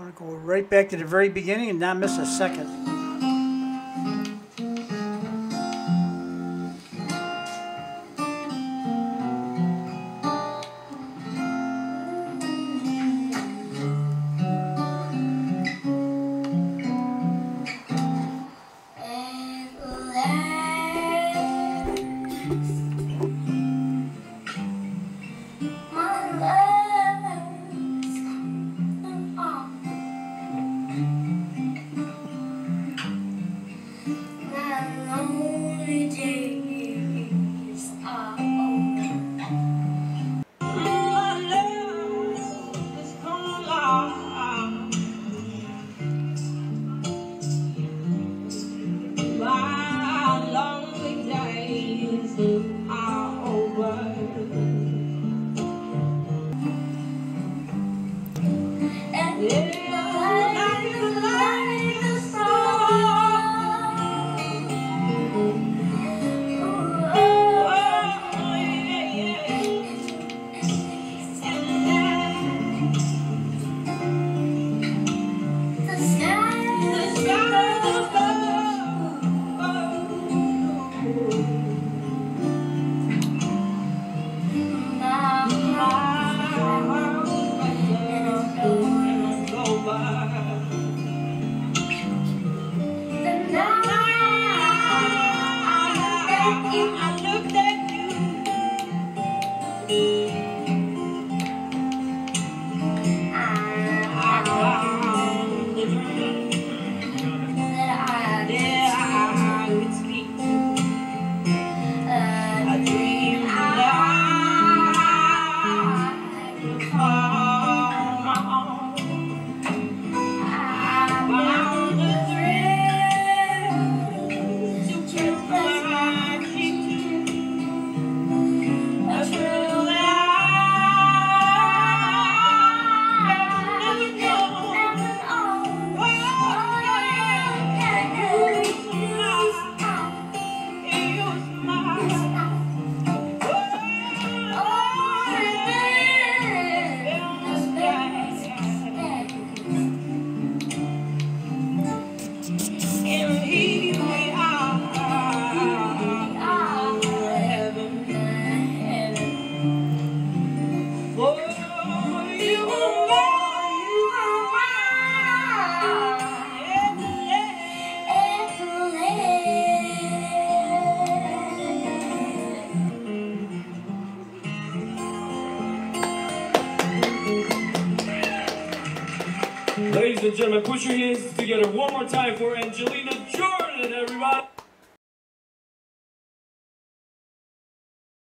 Want to go right back to the very beginning and not miss a second. Yeah. Thank you. Ladies and gentlemen, put your hands together one more time for Angelina Jordan, everybody.